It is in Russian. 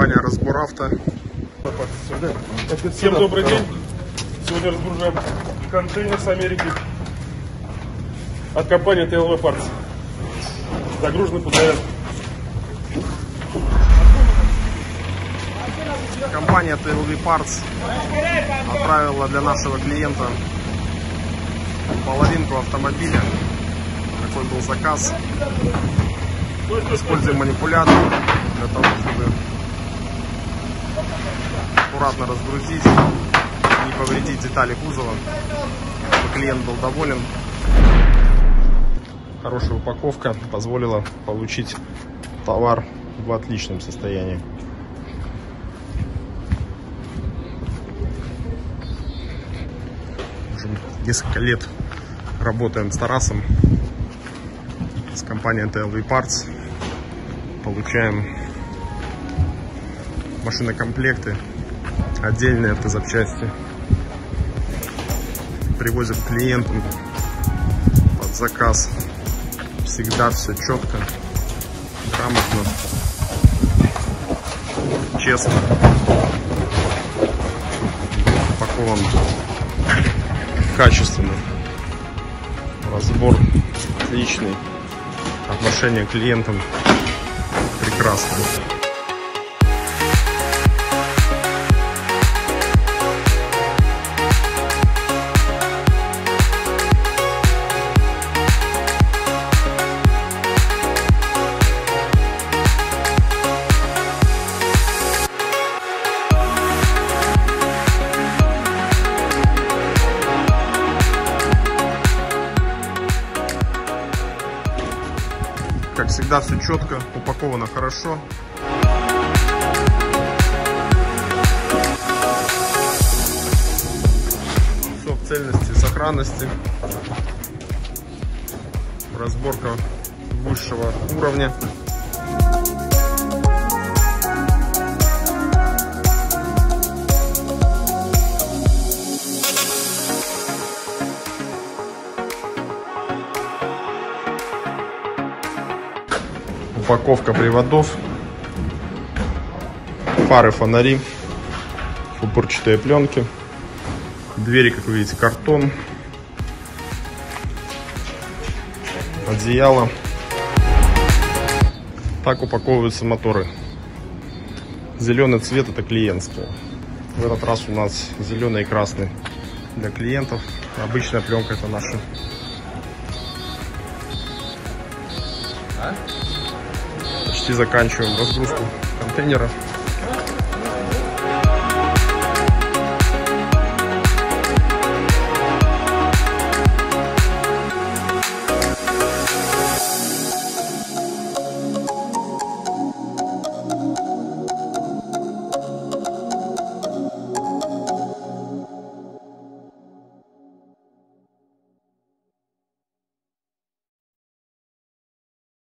Компания «Разбор авто». Всем добрый день. Сегодня разгружаем контейнер с Америки от компании TLV Parts. Загруженный зарядку. Компания TLV Parts отправила для нашего клиента половинку автомобиля. Такой был заказ. Используем манипулятор для того, чтобы аккуратно разгрузить, не повредить детали кузова. Чтобы клиент был доволен. Хорошая упаковка позволила получить товар в отличном состоянии. Уже несколько лет работаем с Тарасом, с компанией TLV Parts. Получаем машинокомплекты, отдельные автозапчасти. Привозим клиентам под заказ. Всегда все четко, грамотно, честно. Упакован качественно. Разбор отличный. Отношение к клиентам прекрасное. Как всегда, все четко, упаковано хорошо. Все в цельности, сохранности. Разборка высшего уровня. Упаковка приводов, фары, фонари, упорчатые пленки, двери, как вы видите, картон, одеяло. Так упаковываются моторы. Зеленый цвет это клиентские. В этот раз у нас зеленый и красный для клиентов. Обычная пленка это наша. Почти заканчиваем разгрузку контейнера.